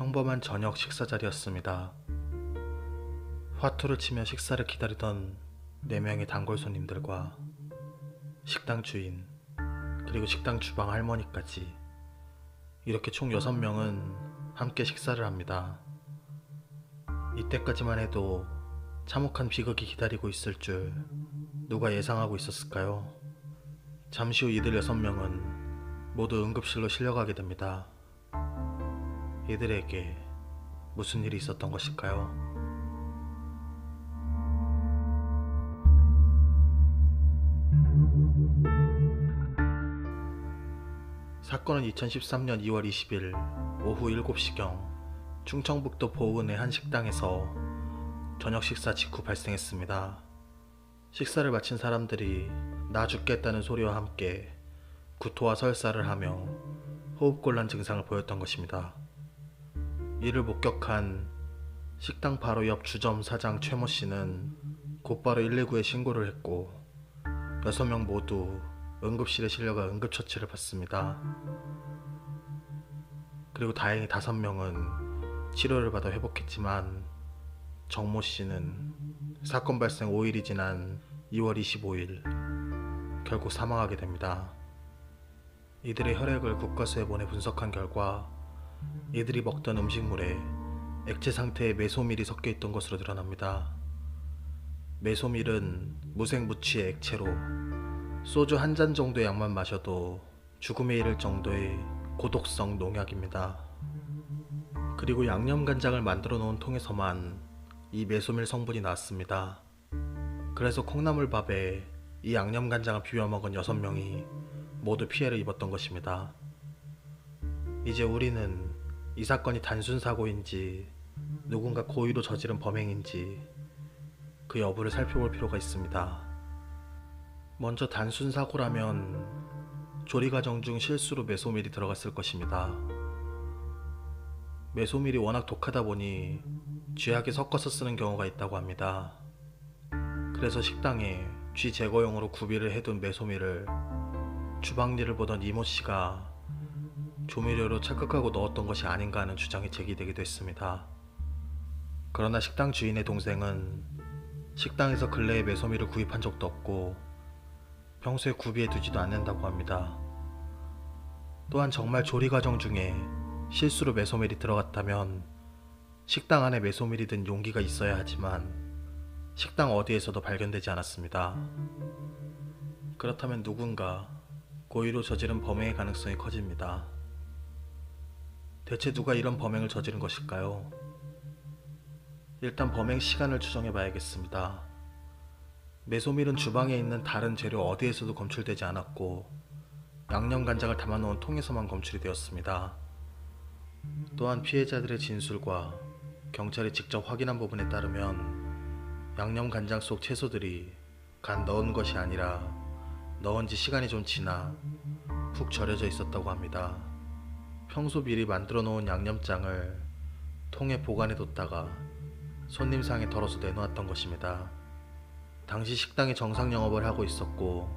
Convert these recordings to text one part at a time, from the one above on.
평범한 저녁 식사 자리였습니다. 화투를 치며 식사를 기다리던 네 명의 단골 손님들과 식당 주인 그리고 식당 주방 할머니까지 이렇게 총 여섯 명은 함께 식사를 합니다. 이때까지만 해도 참혹한 비극이 기다리고 있을 줄 누가 예상하고 있었을까요? 잠시 후 이들 여섯 명은 모두 응급실로 실려가게 됩니다. 이들에게 무슨 일이 있었던 것일까요? 사건은 2013년 2월 20일 오후 7시경 충청북도 보은의 한 식당에서 저녁 식사 직후 발생했습니다. 식사를 마친 사람들이 나 죽겠다는 소리와 함께 구토와 설사를 하며 호흡곤란 증상을 보였던 것입니다. 이를 목격한 식당 바로 옆 주점 사장 최모 씨는 곧바로 119에 신고를 했고 6명 모두 응급실에 실려가 응급처치를 받습니다. 그리고 다행히 5명은 치료를 받아 회복했지만 정모 씨는 사건 발생 5일이 지난 2월 25일 결국 사망하게 됩니다. 이들의 혈액을 국과수에 보내 분석한 결과 이들이 먹던 음식물에 액체 상태의 메소밀이 섞여 있던 것으로 드러납니다. 메소밀은 무생무취의 액체로 소주 한 잔 정도의 양만 마셔도 죽음에 이를 정도의 고독성 농약입니다. 그리고 양념 간장을 만들어 놓은 통에서만 이 메소밀 성분이 나왔습니다. 그래서 콩나물밥에 이 양념 간장을 비벼 먹은 6명이 모두 피해를 입었던 것입니다. 이제 우리는 이 사건이 단순 사고인지 누군가 고의로 저지른 범행인지 그 여부를 살펴볼 필요가 있습니다. 먼저 단순 사고라면 조리 과정 중 실수로 메소밀이 들어갔을 것입니다. 메소밀이 워낙 독하다 보니 쥐약에 섞어서 쓰는 경우가 있다고 합니다. 그래서 식당에 쥐 제거용으로 구비를 해둔 메소밀을 주방 일을 보던 이모 씨가 조미료로 착각하고 넣었던 것이 아닌가 하는 주장이 제기되기도 했습니다. 그러나 식당 주인의 동생은 식당에서 근래에 메소밀을 구입한 적도 없고 평소에 구비해 두지도 않는다고 합니다. 또한 정말 조리 과정 중에 실수로 메소밀이 들어갔다면 식당 안에 메소밀이 든 용기가 있어야 하지만 식당 어디에서도 발견되지 않았습니다. 그렇다면 누군가 고의로 저지른 범행의 가능성이 커집니다. 대체 누가 이런 범행을 저지른 것일까요? 일단 범행 시간을 추정해 봐야겠습니다. 메소밀은 주방에 있는 다른 재료 어디에서도 검출되지 않았고 양념 간장을 담아놓은 통에서만 검출이 되었습니다. 또한 피해자들의 진술과 경찰이 직접 확인한 부분에 따르면 양념 간장 속 채소들이 간 넣은 것이 아니라 넣은 지 시간이 좀 지나 푹 절여져 있었다고 합니다. 평소 미리 만들어 놓은 양념장을 통에 보관해 뒀다가 손님 상에 덜어서 내놓았던 것입니다. 당시 식당이 정상 영업을 하고 있었고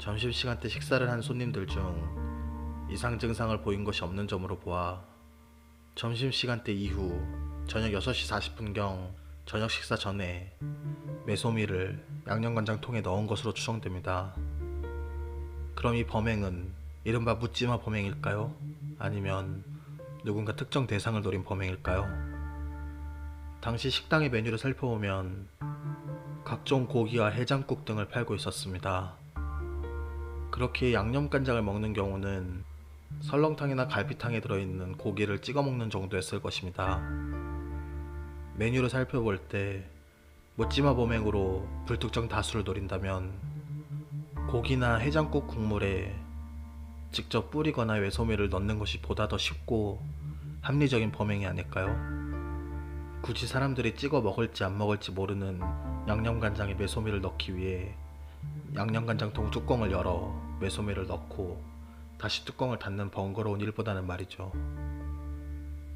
점심시간 때 식사를 한 손님들 중 이상 증상을 보인 것이 없는 점으로 보아 점심시간대 이후 저녁 6시 40분경 저녁 식사 전에 메소미를 양념간장통에 넣은 것으로 추정됩니다. 그럼 이 범행은 이른바 묻지마 범행일까요? 아니면 누군가 특정 대상을 노린 범행일까요? 당시 식당의 메뉴를 살펴보면 각종 고기와 해장국 등을 팔고 있었습니다. 그렇게 양념간장을 먹는 경우는 설렁탕이나 갈비탕에 들어있는 고기를 찍어 먹는 정도였을 것입니다. 메뉴를 살펴볼 때 묻지마 범행으로 불특정 다수를 노린다면 고기나 해장국 국물에 직접 뿌리거나 외소미를 넣는 것이 보다 더 쉽고 합리적인 범행이 아닐까요? 굳이 사람들이 찍어 먹을지 안 먹을지 모르는 양념간장에 매소미를 넣기 위해 양념간장통 뚜껑을 열어 매소미를 넣고 다시 뚜껑을 닫는 번거로운 일보다는 말이죠.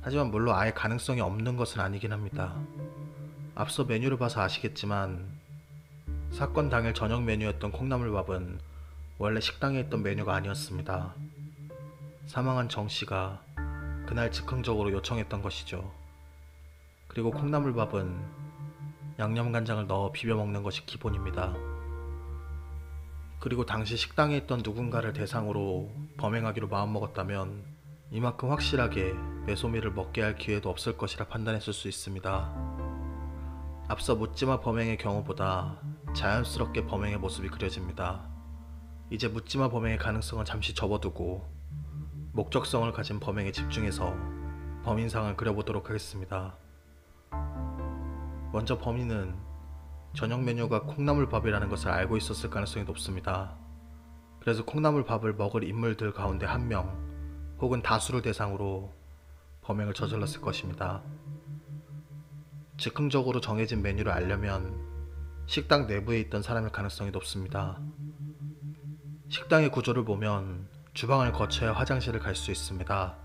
하지만 물론 아예 가능성이 없는 것은 아니긴 합니다. 앞서 메뉴를 봐서 아시겠지만 사건 당일 저녁 메뉴였던 콩나물밥은 원래 식당에 있던 메뉴가 아니었습니다. 사망한 정 씨가 그날 즉흥적으로 요청했던 것이죠. 그리고 콩나물밥은 양념간장을 넣어 비벼 먹는 것이 기본입니다. 그리고 당시 식당에 있던 누군가를 대상으로 범행하기로 마음먹었다면 이만큼 확실하게 메소미를 먹게 할 기회도 없을 것이라 판단했을 수 있습니다. 앞서 묻지마 범행의 경우보다 자연스럽게 범행의 모습이 그려집니다. 이제 묻지마 범행의 가능성은 잠시 접어두고 목적성을 가진 범행에 집중해서 범인상을 그려보도록 하겠습니다. 먼저 범인은 저녁 메뉴가 콩나물밥이라는 것을 알고 있었을 가능성이 높습니다. 그래서 콩나물밥을 먹을 인물들 가운데 한 명 혹은 다수를 대상으로 범행을 저질렀을 것입니다. 즉흥적으로 정해진 메뉴를 알려면 식당 내부에 있던 사람일 가능성이 높습니다. 식당의 구조를 보면 주방을 거쳐야 화장실을 갈 수 있습니다.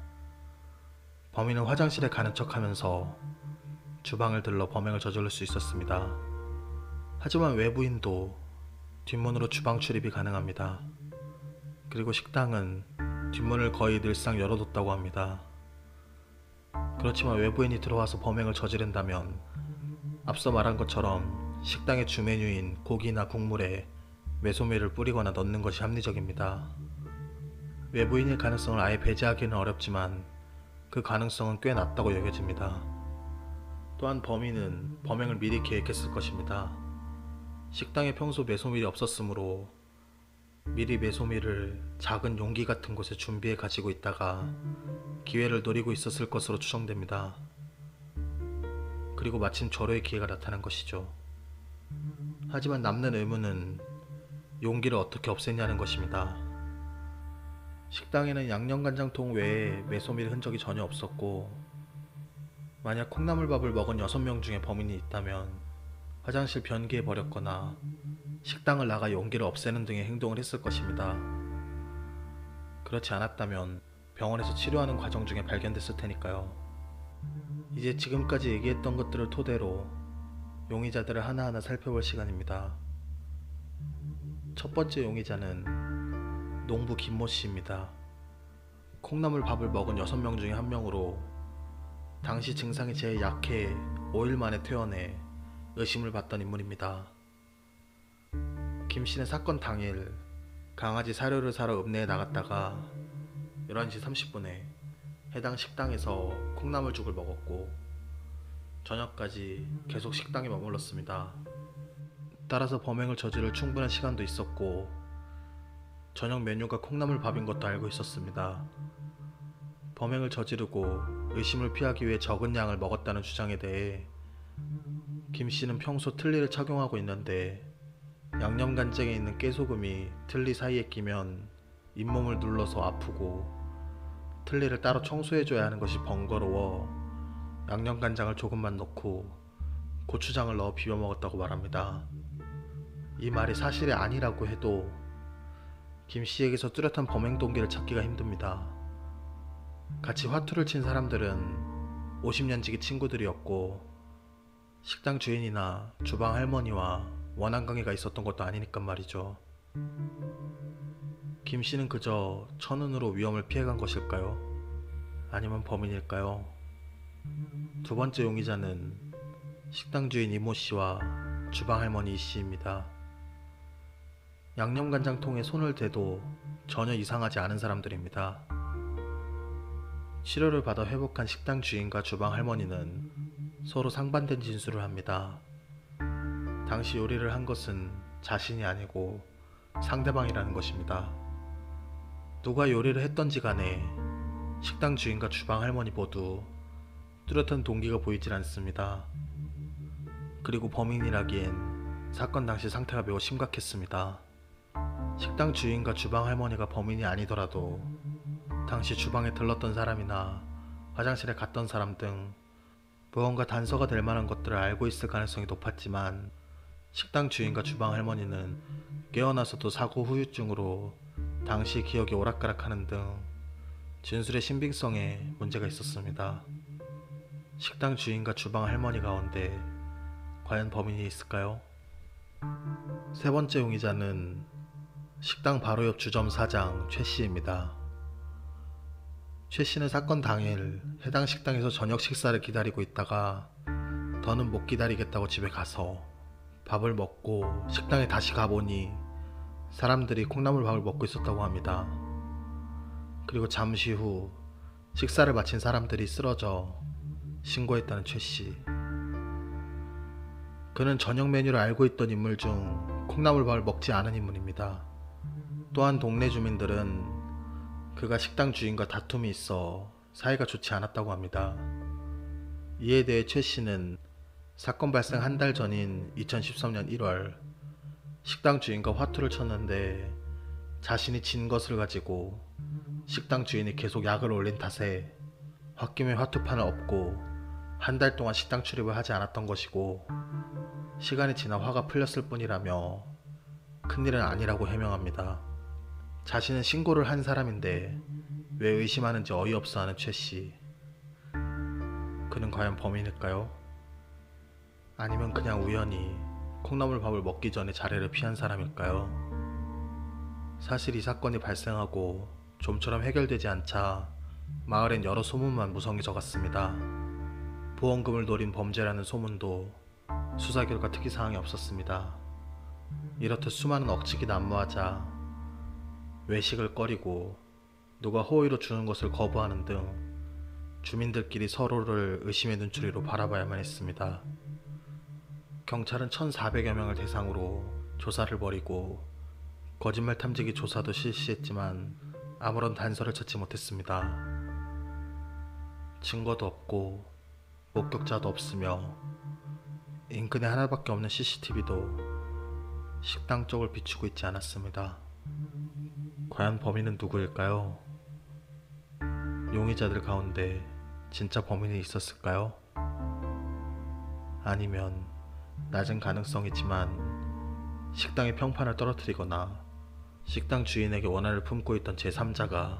범인은 화장실에 가는 척 하면서 주방을 들러 범행을 저지를 수 있었습니다. 하지만 외부인도 뒷문으로 주방 출입이 가능합니다. 그리고 식당은 뒷문을 거의 늘상 열어뒀다고 합니다. 그렇지만 외부인이 들어와서 범행을 저지른다면 앞서 말한 것처럼 식당의 주 메뉴인 고기나 국물에 메소미를 뿌리거나 넣는 것이 합리적입니다. 외부인일 가능성을 아예 배제하기는 어렵지만 그 가능성은 꽤 낮다고 여겨집니다. 또한 범인은 범행을 미리 계획했을 것입니다. 식당에 평소 메소밀이 없었으므로 미리 메소미를 작은 용기 같은 곳에 준비해 가지고 있다가 기회를 노리고 있었을 것으로 추정됩니다. 그리고 마침 절호의 기회가 나타난 것이죠. 하지만 남는 의문은 용기를 어떻게 없앴냐는 것입니다. 식당에는 양념간장통 외에 메소밀 흔적이 전혀 없었고 만약 콩나물밥을 먹은 6명 중에 범인이 있다면 화장실 변기에 버렸거나 식당을 나가 용기를 없애는 등의 행동을 했을 것입니다. 그렇지 않았다면 병원에서 치료하는 과정 중에 발견됐을 테니까요. 이제 지금까지 얘기했던 것들을 토대로 용의자들을 하나하나 살펴볼 시간입니다. 첫 번째 용의자는 농부 김모 씨입니다. 콩나물 밥을 먹은 6명 중에 한 명으로 당시 증상이 제일 약해 5일 만에 퇴원해 의심을 받던 인물입니다. 김 씨는 사건 당일 강아지 사료를 사러 읍내에 나갔다가 11시 30분에 해당 식당에서 콩나물죽을 먹었고 저녁까지 계속 식당에 머물렀습니다. 따라서 범행을 저지를 충분한 시간도 있었고 저녁 메뉴가 콩나물밥인 것도 알고 있었습니다. 범행을 저지르고 의심을 피하기 위해 적은 양을 먹었다는 주장에 대해 김 씨는 평소 틀니를 착용하고 있는데 양념 간장에 있는 깨소금이 틀니 사이에 끼면 잇몸을 눌러서 아프고 틀니를 따로 청소해줘야 하는 것이 번거로워 양념 간장을 조금만 넣고 고추장을 넣어 비벼 먹었다고 말합니다. 이 말이 사실이 아니라고 해도 김 씨에게서 뚜렷한 범행 동기를 찾기가 힘듭니다. 같이 화투를 친 사람들은 50년 지기 친구들이었고 식당 주인이나 주방 할머니와 원한 관계가 있었던 것도 아니니까 말이죠. 김 씨는 그저 천운으로 위험을 피해간 것일까요? 아니면 범인일까요? 두 번째 용의자는 식당 주인 이모 씨와 주방 할머니 이 씨입니다. 양념간장통에 손을 대도 전혀 이상하지 않은 사람들입니다. 치료를 받아 회복한 식당 주인과 주방 할머니는 서로 상반된 진술을 합니다. 당시 요리를 한 것은 자신이 아니고 상대방이라는 것입니다. 누가 요리를 했던지 간에 식당 주인과 주방 할머니 모두 뚜렷한 동기가 보이질 않습니다. 그리고 범인이라기엔 사건 당시 상태가 매우 심각했습니다. 식당 주인과 주방 할머니가 범인이 아니더라도 당시 주방에 들렀던 사람이나 화장실에 갔던 사람 등 무언가 단서가 될 만한 것들을 알고 있을 가능성이 높았지만 식당 주인과 주방 할머니는 깨어나서도 사고 후유증으로 당시 기억이 오락가락하는 등 진술의 신빙성에 문제가 있었습니다. 식당 주인과 주방 할머니 가운데 과연 범인이 있을까요? 세 번째 용의자는 식당 바로 옆 주점 사장 최 씨입니다. 최 씨는 사건 당일 해당 식당에서 저녁 식사를 기다리고 있다가 더는 못 기다리겠다고 집에 가서 밥을 먹고 식당에 다시 가보니 사람들이 콩나물밥을 먹고 있었다고 합니다. 그리고 잠시 후 식사를 마친 사람들이 쓰러져 신고했다는 최 씨. 그는 저녁 메뉴를 알고 있던 인물 중 콩나물밥을 먹지 않은 인물입니다. 또한 동네 주민들은 그가 식당 주인과 다툼이 있어 사이가 좋지 않았다고 합니다. 이에 대해 최 씨는 사건 발생 한 달 전인 2013년 1월 식당 주인과 화투를 쳤는데 자신이 진 것을 가지고 식당 주인이 계속 약을 올린 탓에 홧김에 화투판을 엎고 한 달 동안 식당 출입을 하지 않았던 것이고 시간이 지나 화가 풀렸을 뿐이라며 큰일은 아니라고 해명합니다. 자신은 신고를 한 사람인데 왜 의심하는지 어이없어 하는 최 씨. 그는 과연 범인일까요? 아니면 그냥 우연히 콩나물밥을 먹기 전에 자리를 피한 사람일까요? 사실 이 사건이 발생하고 좀처럼 해결되지 않자 마을엔 여러 소문만 무성해져 갔습니다. 보험금을 노린 범죄라는 소문도 수사 결과 특이사항이 없었습니다. 이렇듯 수많은 억측이 난무하자 외식을 꺼리고 누가 호의로 주는 것을 거부하는 등 주민들끼리 서로를 의심의 눈초리로 바라봐야만 했습니다. 경찰은 1,400여 명을 대상으로 조사를 벌이고 거짓말 탐지기 조사도 실시했지만 아무런 단서를 찾지 못했습니다. 증거도 없고 목격자도 없으며 인근에 하나밖에 없는 CCTV도 식당 쪽을 비추고 있지 않았습니다. 과연 범인은 누구일까요? 용의자들 가운데 진짜 범인이 있었을까요? 아니면 낮은 가능성이지만 식당의 평판을 떨어뜨리거나 식당 주인에게 원한을 품고 있던 제3자가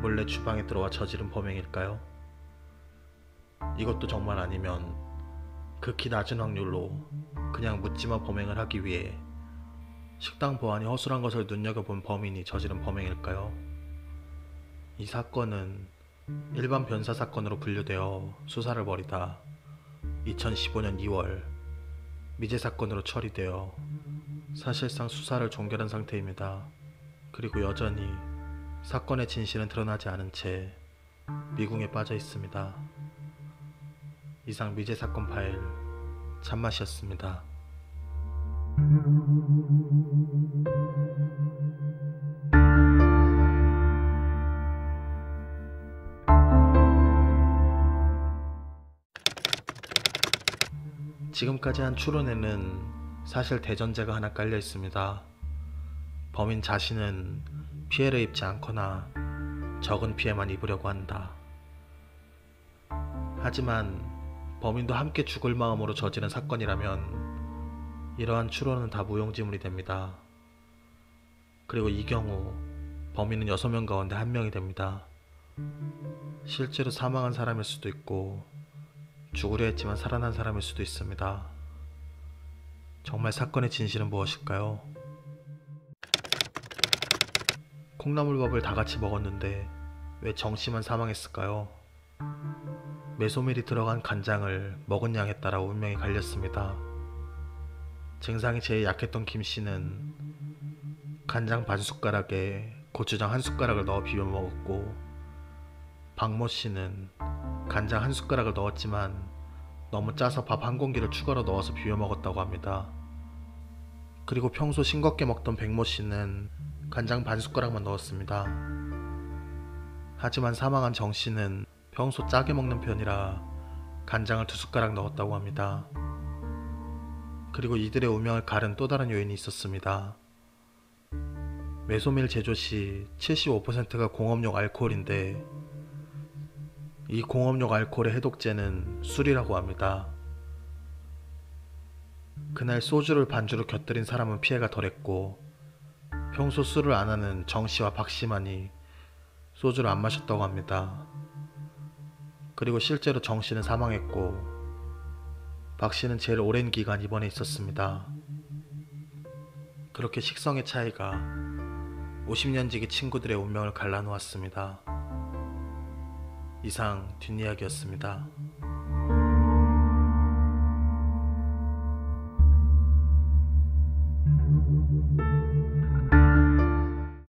몰래 주방에 들어와 저지른 범행일까요? 이것도 정말 아니면 극히 낮은 확률로 그냥 묻지마 범행을 하기 위해 식당 보안이 허술한 것을 눈여겨본 범인이 저지른 범행일까요? 이 사건은 일반 변사 사건으로 분류되어 수사를 벌이다 2015년 2월 미제 사건으로 처리되어 사실상 수사를 종결한 상태입니다. 그리고 여전히 사건의 진실은 드러나지 않은 채 미궁에 빠져 있습니다. 이상 미제 사건 파일 참맛이었습니다. 지금까지 한 추론에는 사실 대전제가 하나 깔려 있습니다. 범인 자신은 피해를 입지 않거나 적은 피해만 입으려고 한다. 하지만 범인도 함께 죽을 마음으로 저지른 사건이라면 이러한 추론은 다 무용지물이 됩니다. 그리고 이 경우 범인은 6명 가운데 한 명이 됩니다. 실제로 사망한 사람일 수도 있고 죽으려 했지만 살아난 사람일 수도 있습니다. 정말 사건의 진실은 무엇일까요? 콩나물밥을 다 같이 먹었는데 왜 정씨만 사망했을까요? 메소밀이 들어간 간장을 먹은 양에 따라 운명이 갈렸습니다. 증상이 제일 약했던 김 씨는 간장 반 숟가락에 고추장 한 숟가락을 넣어 비벼 먹었고 박모 씨는 간장 한 숟가락을 넣었지만 너무 짜서 밥 한 공기를 추가로 넣어서 비벼 먹었다고 합니다. 그리고 평소 싱겁게 먹던 백모 씨는 간장 반 숟가락만 넣었습니다. 하지만 사망한 정 씨는 평소 짜게 먹는 편이라 간장을 두 숟가락 넣었다고 합니다. 그리고 이들의 운명을 가른 또 다른 요인이 있었습니다. 메소밀 제조 시 75%가 공업용 알코올인데 이 공업용 알코올의 해독제는 술이라고 합니다. 그날 소주를 반주로 곁들인 사람은 피해가 덜했고 평소 술을 안 하는 정 씨와 박 씨만이 소주를 안 마셨다고 합니다. 그리고 실제로 정 씨는 사망했고 박 씨는 제일 오랜 기간 입원해 있었습니다. 그렇게 식성의 차이가 50년 지기 친구들의 운명을 갈라놓았습니다. 이상 뒷이야기였습니다.